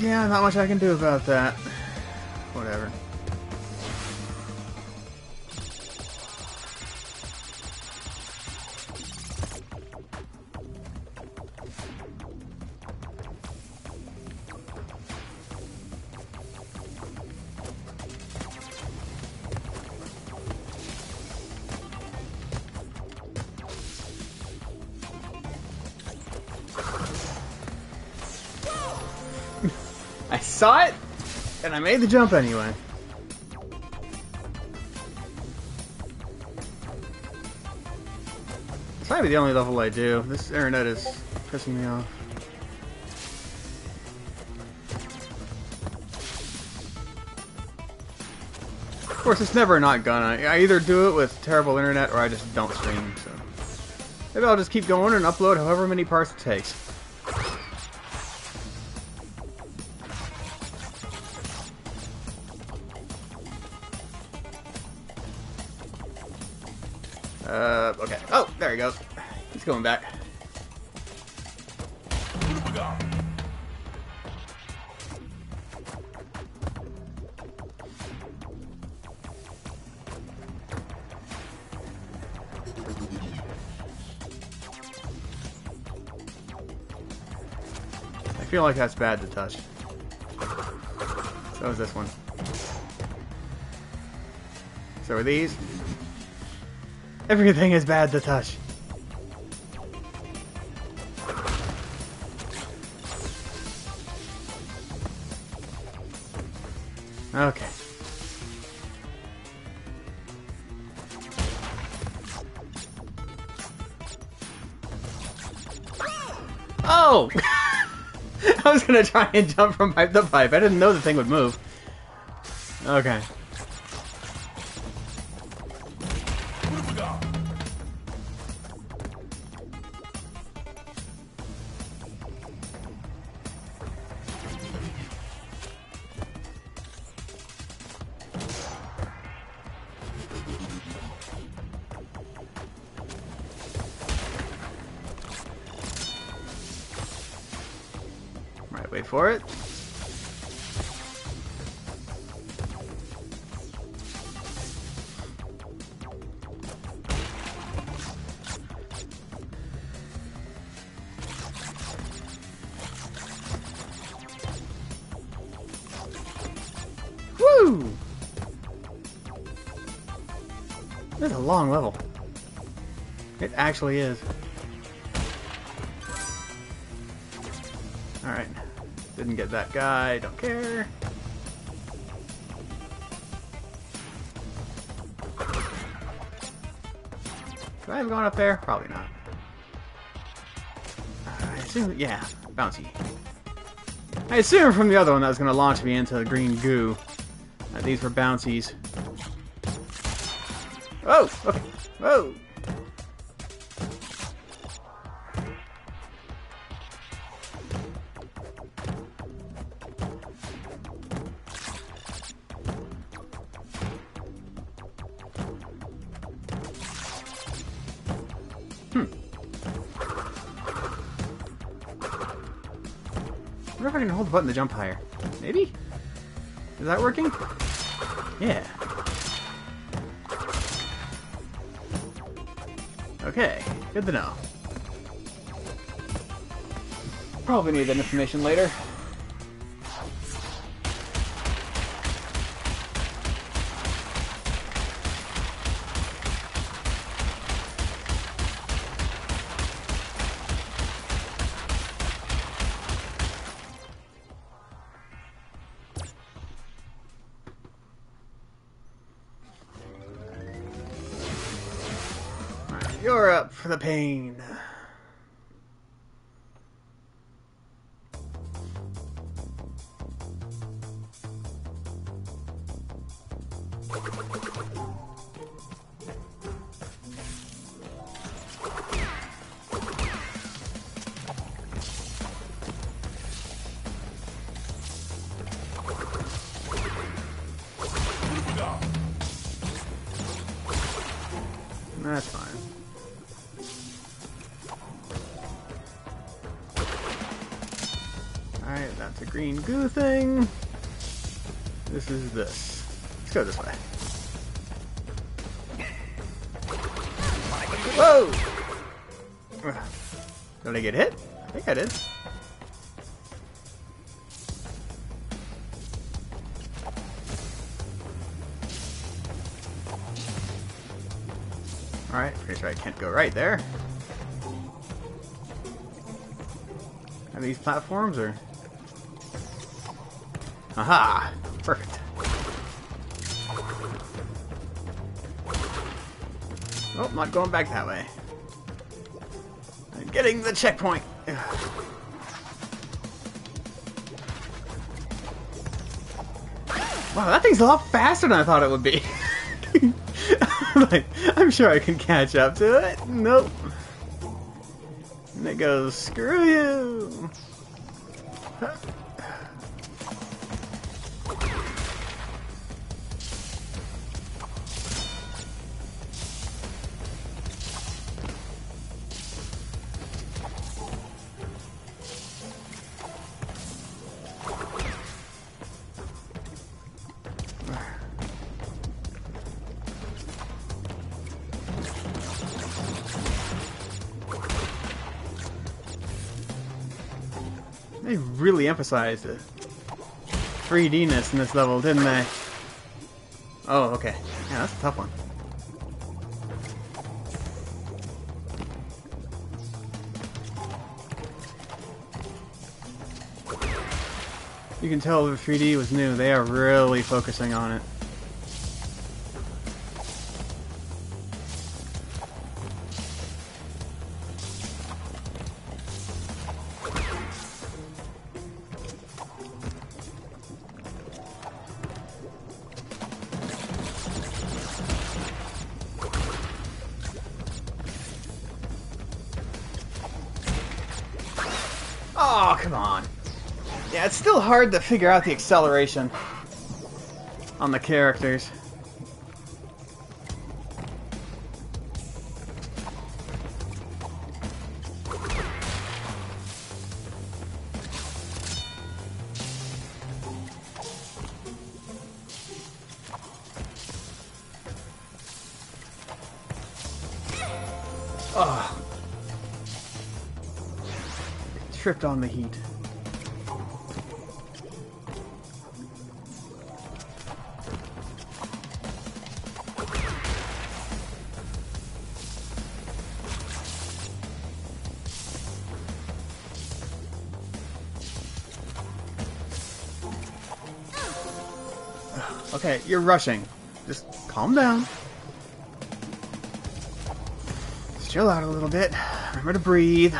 Yeah, not much I can do about that. Whatever. I made the jump anyway. This might be the only level I do. This internet is pissing me off. Of course, it's never not gonna. I either do it with terrible internet or I just don't stream, so. Maybe I'll just keep going and upload however many parts it takes. Uh, okay. Oh, there he goes. He's going back. I feel like that's bad to touch. So is this one. So are these. Everything is bad to touch. Okay. Oh! I was gonna try and jump from pipe to pipe. I didn't know the thing would move. Okay. For it. Actually is. Alright. Didn't get that guy, don't care. Could I have gone up there? Probably not. I assume, yeah, bouncy. I assume from the other one that was going to launch me into the green goo. That these were bouncies. Oh! Okay. Whoa! The button to jump higher. Maybe? Is that working? Yeah. Okay, good to know. Probably need that information later. You're up for the pain. Alright, pretty sure I can't go right there. Are these platforms or? Aha! Perfect. Oh, not going back that way. I'm getting the checkpoint. Wow, that thing's a lot faster than I thought it would be. like, I'm sure I can catch up to it. Nope. And it goes, screw you. They really emphasized the 3D-ness in this level, didn't they? Oh, okay. Yeah, that's a tough one. You can tell the 3D was new. They are really focusing on it. Hard to figure out the acceleration on the characters. Oh. Tripped on the heat. You're rushing. Just calm down. Chill out a little bit. Remember to breathe.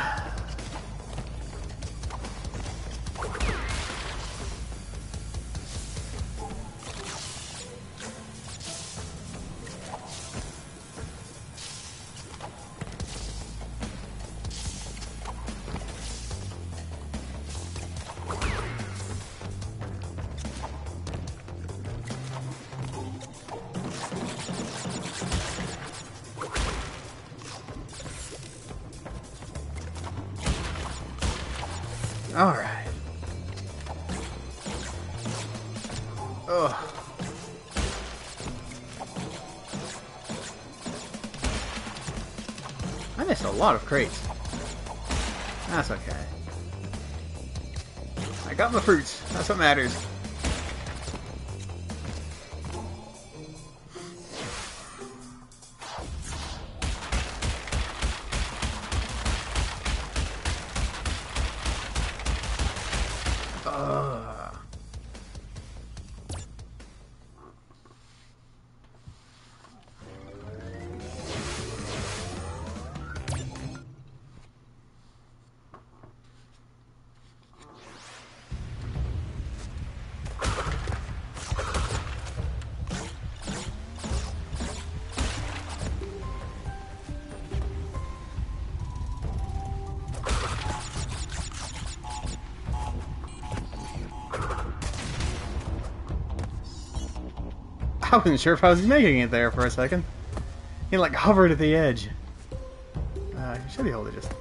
Alright. Ugh. I missed a lot of crates. That's okay. I got my fruits. That's what matters. I wasn't sure if I was making it there for a second. He like hovered at the edge. Uh, should be able to just,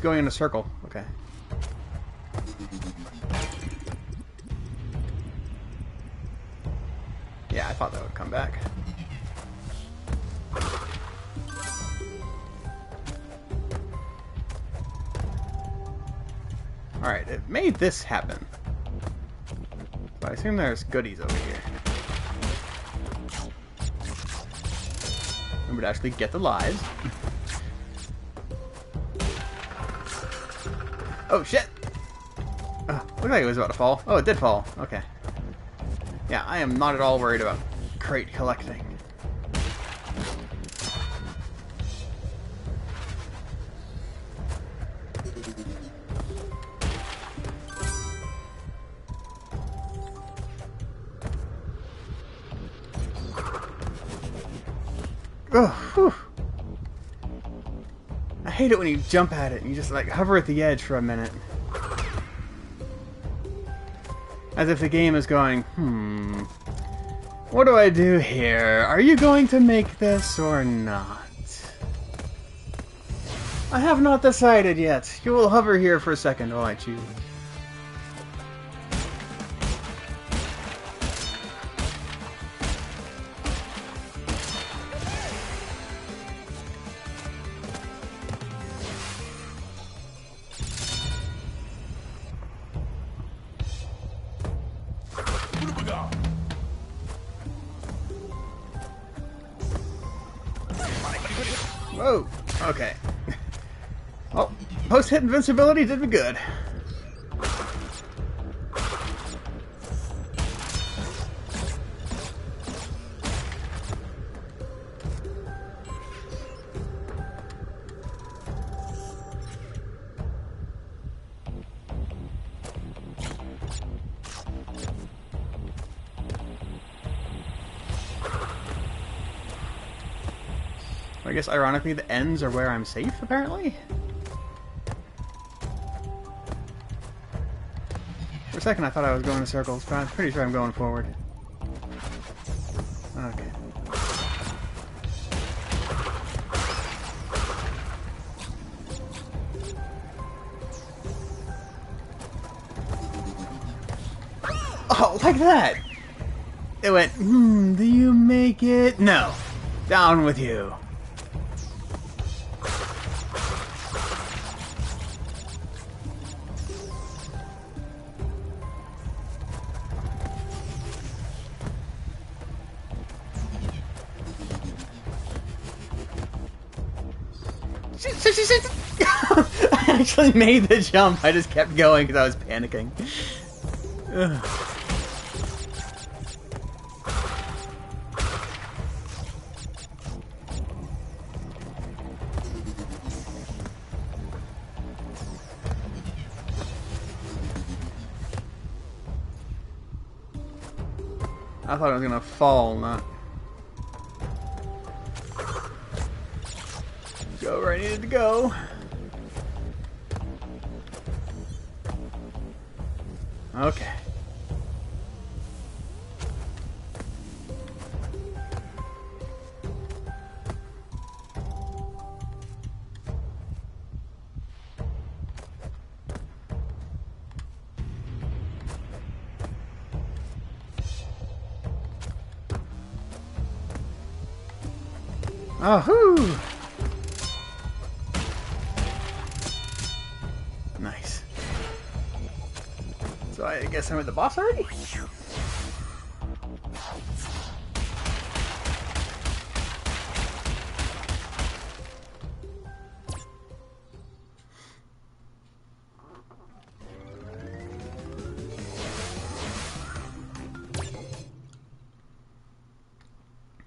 He's going in a circle. Okay. Yeah, I thought that would come back. Alright, it made this happen. I assume there's goodies over here. We would actually get the lives. oh shit! Uh, looked like it was about to fall. Oh, it did fall. Okay. Yeah, I am not at all worried about crate collecting. Hate it when you jump at it and you just like hover at the edge for a minute. As if the game is going, hmm, what do I do here? Are you going to make this or not? I have not decided yet. You will hover here for a second while I choose. Post-hit invincibility did me good. I guess ironically the ends are where I'm safe, apparently? For a second I thought I was going in circles, but I'm pretty sure I'm going forward. Okay. Oh, like that! It went, hmm, do you make it? No. Down with you. Actually made the jump. I just kept going because I was panicking. Ugh. I thought I was gonna fall, not go where I needed to go. Okay. Guess I'm at the boss already?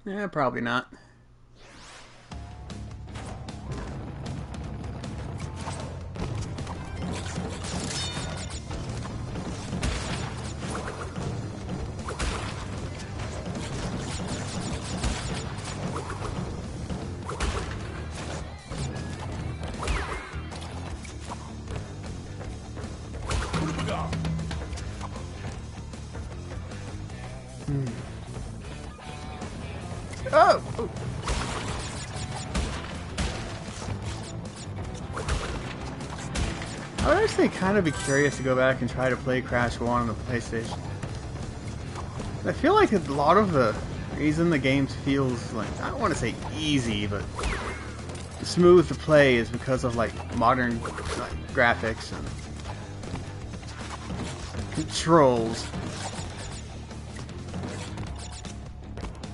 Yeah, probably not. Kind of be curious to go back and try to play Crash 1 on the PlayStation. I feel like a lot of the reason the game feels like, I don't want to say easy, but smooth to play is because of like modern like, graphics and controls.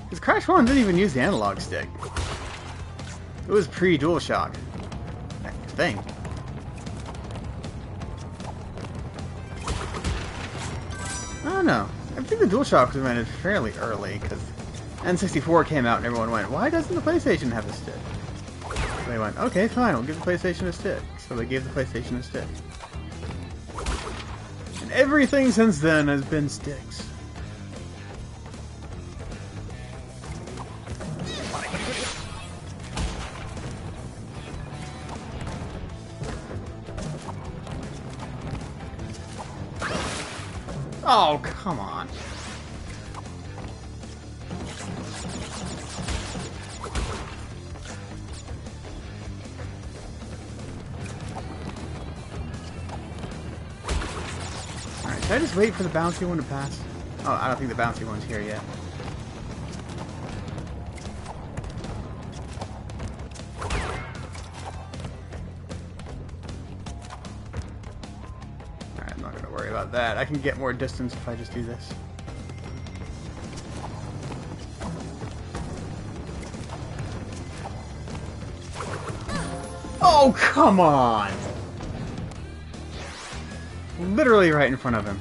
Because Crash 1 didn't even use the analog stick. It was pre-DualShock. I think. I don't know. I think the DualShock was invented fairly early, because N64 came out and everyone went, why doesn't the PlayStation have a stick? So they went, okay, fine, we'll give the PlayStation a stick. So they gave the PlayStation a stick. And everything since then has been sticks. Oh, come on. Alright, should I just wait for the bouncy one to pass? Oh, I don't think the bouncy one's here yet. Worry about that. I can get more distance if I just do this. Oh, come on! Literally right in front of him.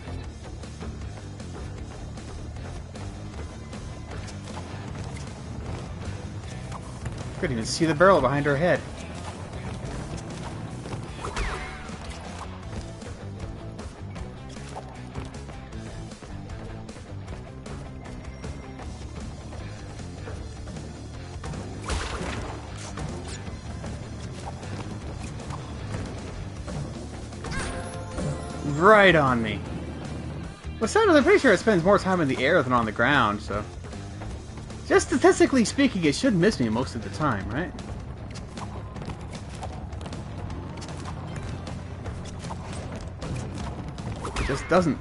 Couldn't even see the barrel behind her head. Right on me. Well, Saturn, I'm pretty sure it spends more time in the air than on the ground, so... Just statistically speaking, it should miss me most of the time, right? It just doesn't.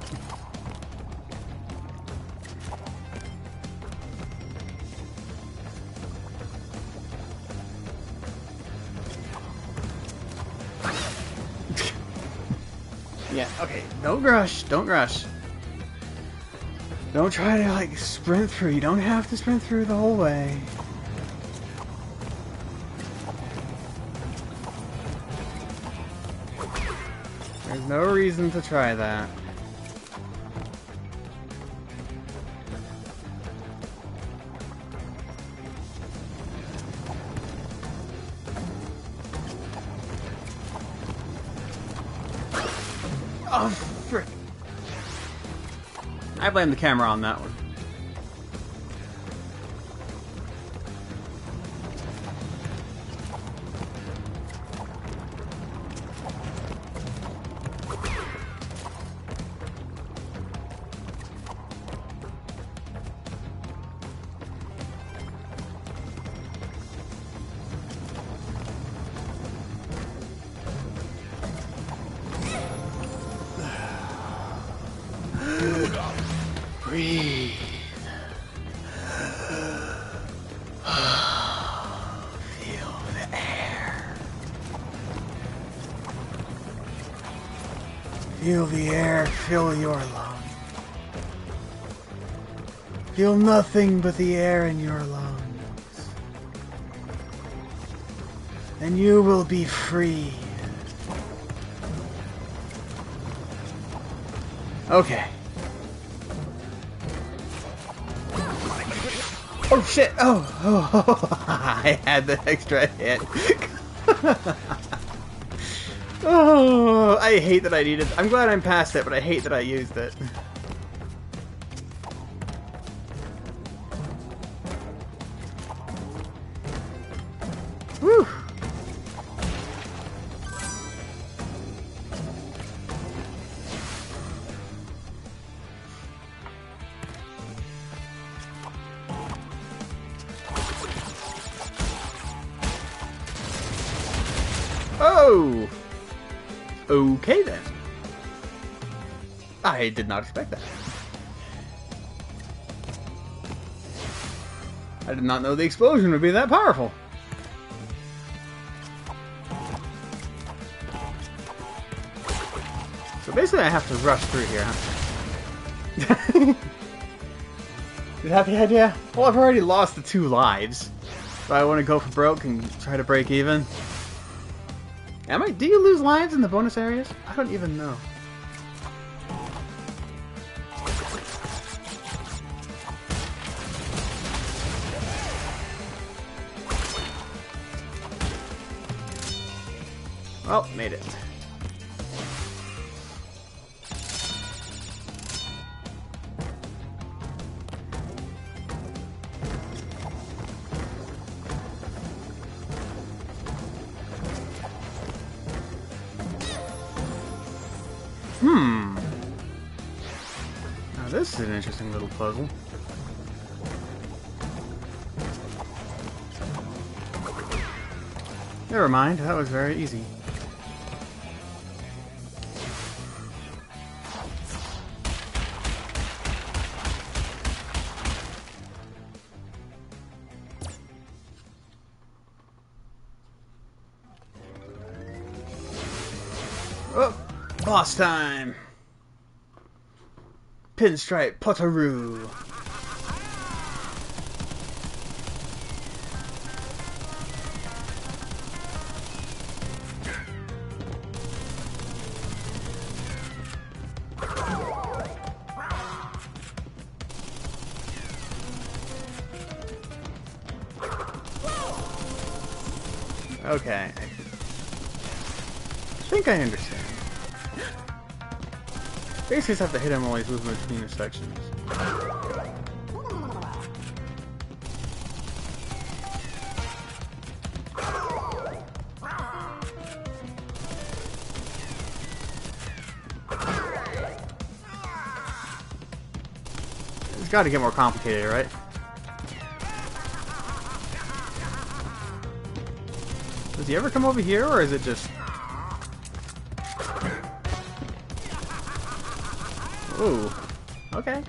Yeah, okay, don't rush, don't rush. Don't try to like sprint through. You don't have to sprint through the whole way. There's no reason to try that. Blame the camera on that one. Feel the air fill your lungs. Feel nothing but the air in your lungs. And you will be free. Okay. Oh shit! Oh, oh, I had the extra hit. Oh, I hate that I needed... I'm glad I'm past it, but I hate that I used it. Whew. Oh! Okay then. I did not expect that. I did not know the explosion would be that powerful. So basically I have to rush through here, huh? Is that the idea? Well, I've already lost the two lives. Do I want to go for broke and try to break even? Am I? Do you lose lives in the bonus areas? I don't even know. Oh, made it. This is an interesting little puzzle. Never mind, that was very easy. Oh, boss time! Pinstripe Potoroo. Okay. I think I understand. Basically just have to hit him while he's moving between the sections. It's gotta get more complicated, right? Does he ever come over here, or is it just... Ooh. Okay.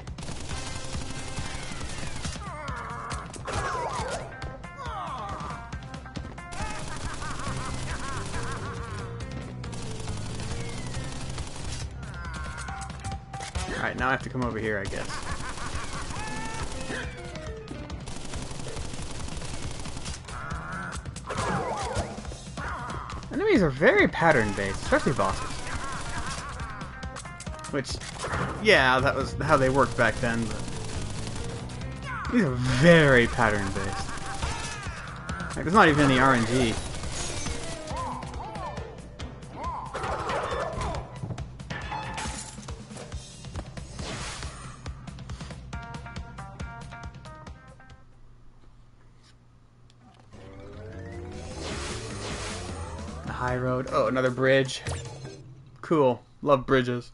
Alright, now I have to come over here, I guess. Enemies are very pattern-based, especially bosses. Which, yeah, that was how they worked back then, but... These are very pattern-based. Like, there's not even any RNG. The high road. Oh, another bridge. Cool. Love bridges.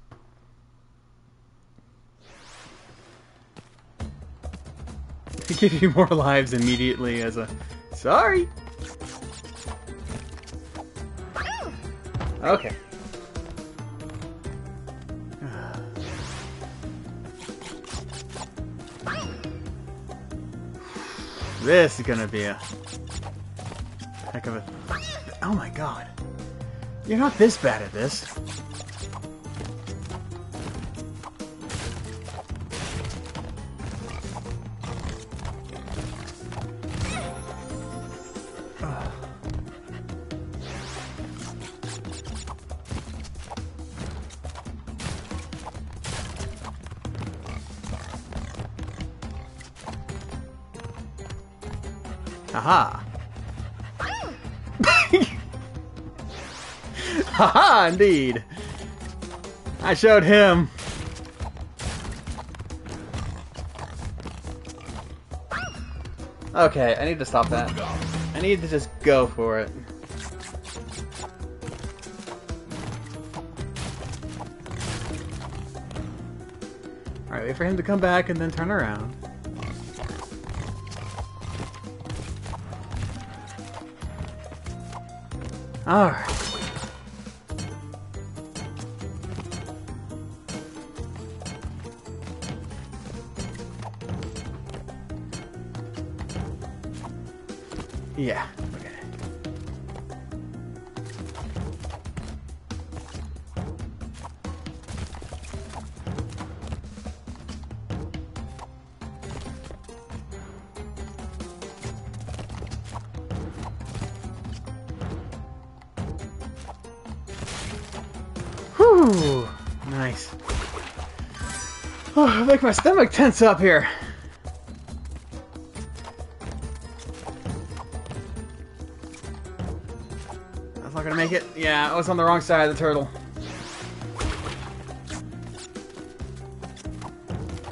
Give you more lives immediately as a... Sorry! Okay. This is gonna be a heck of a... Oh my god. You're not this bad at this. Haha. Haha, indeed. I showed him. Okay, I need to stop that. I need to just go for it. Alright, wait for him to come back and then turn around. Alright. Yeah. Make my stomach tense up here. That's not gonna make it. Yeah, I was on the wrong side of the turtle.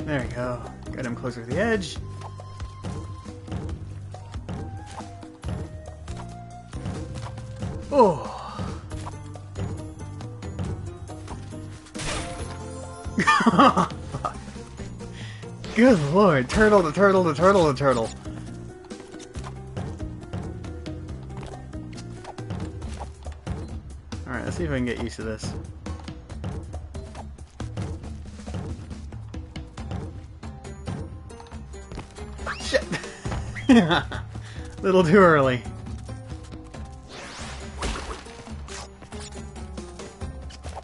There we go. Got him closer to the edge. Good lord, turtle the turtle the turtle the turtle. Alright, let's see if I can get used to this. Shit! Little too early.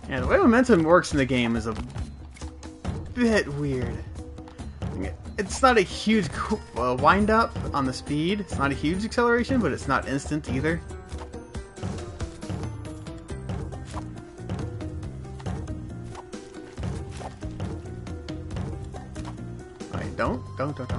Yeah, the way momentum works in the game is a bit weird. It's not a huge uh, wind up on the speed. It's not a huge acceleration, but it's not instant either. Alright, don't, don't, don't, don't.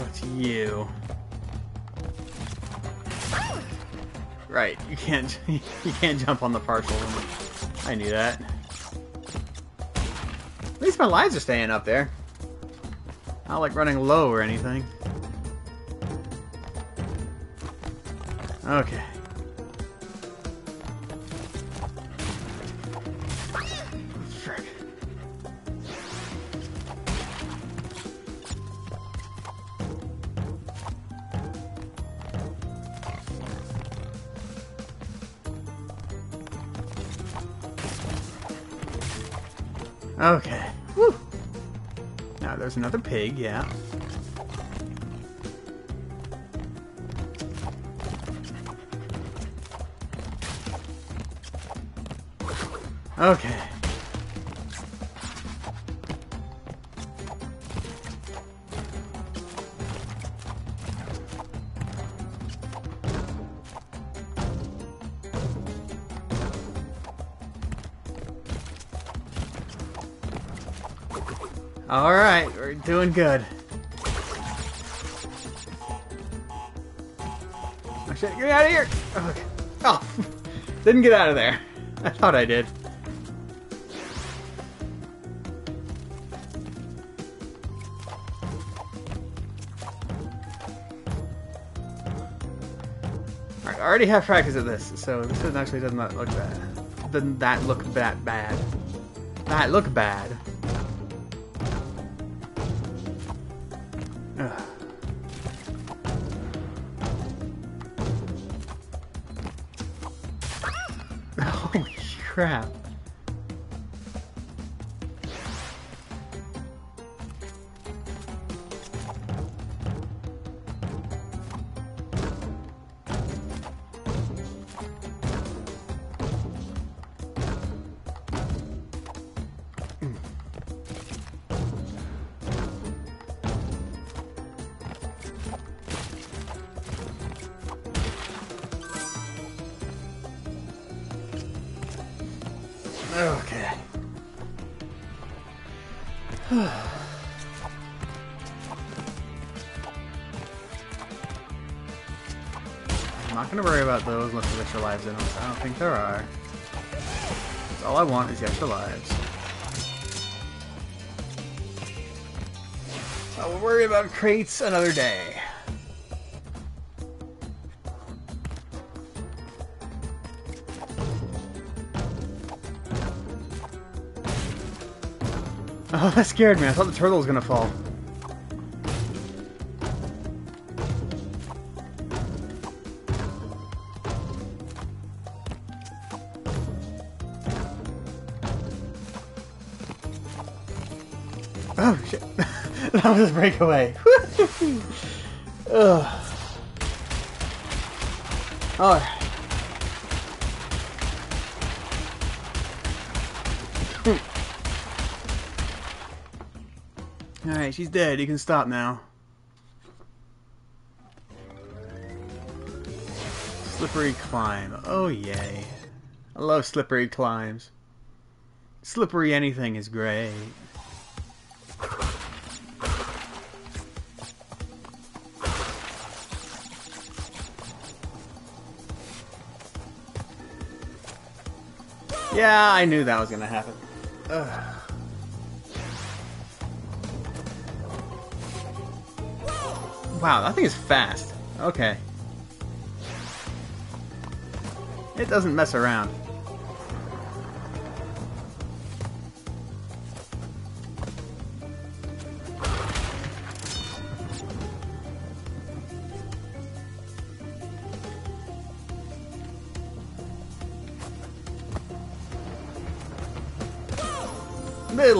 Oh, it's you. Right, you can't you can't jump on the partial. I knew that. At least my lives are staying up there. Not like running low or anything. Okay. There's another pig, yeah. Okay. Doing good. Oh shit, get out of here! Okay. Oh, didn't get out of there. I thought I did. Alright, I already have practice at this, so this one actually does not look bad. Doesn't that look that bad? That look bad. not going to worry about those unless there's extra lives in them. I don't think there are. That's all I want is the extra lives. I will worry about crates another day. Oh, that scared me. I thought the turtle was going to fall. Oh shit! that was a breakaway. Ugh. Oh. Alright, she's dead. You can stop now. Slippery climb. Oh, yay. I love slippery climbs. Slippery anything is great. Yeah, I knew that was gonna happen. Ugh. Wow, that thing is fast. Okay. It doesn't mess around.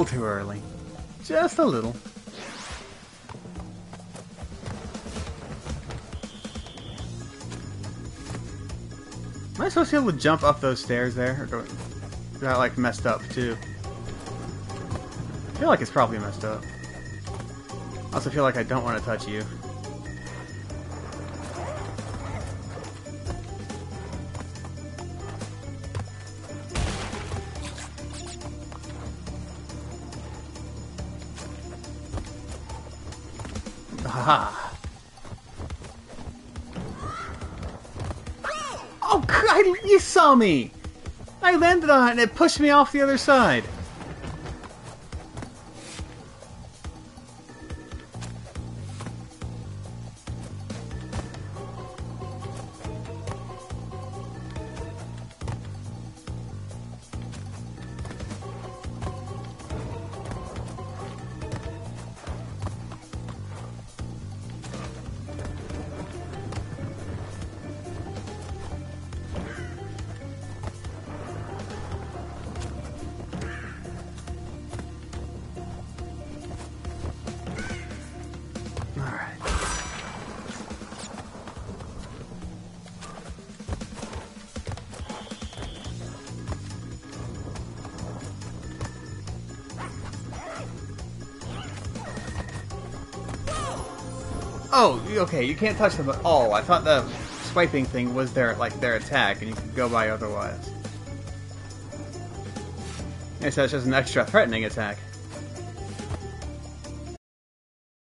Little too early. Just a little. Am I supposed to be able to jump up those stairs there? Or is that like messed up too? I feel like it's probably messed up. I also feel like I don't want to touch you. Saw me! I landed on it and it pushed me off the other side. Oh, okay, you can't touch them at all. I thought the swiping thing was their like their attack and you could go by otherwise. I guess that's just an extra threatening attack.